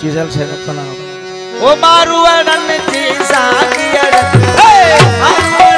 Chisel છે રત્ના ઓ મારું અડન ચીઝા કી અડન હે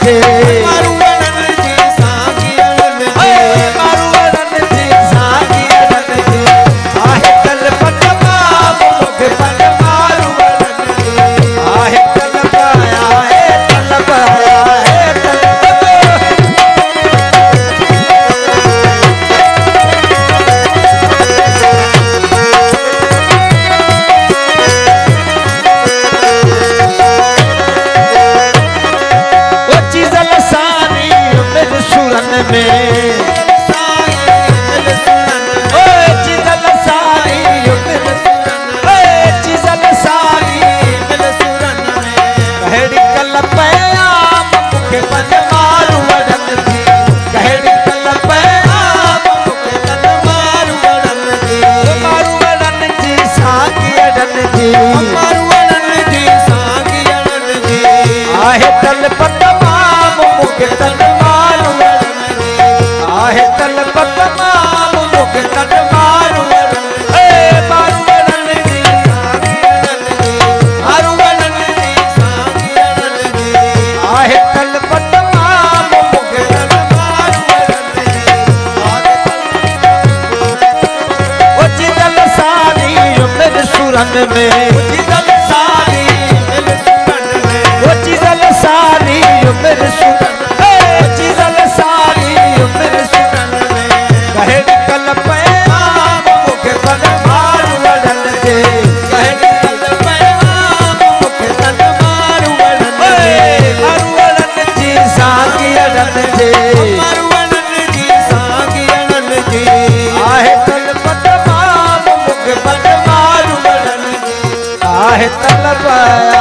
છે મારું मन में तलवार।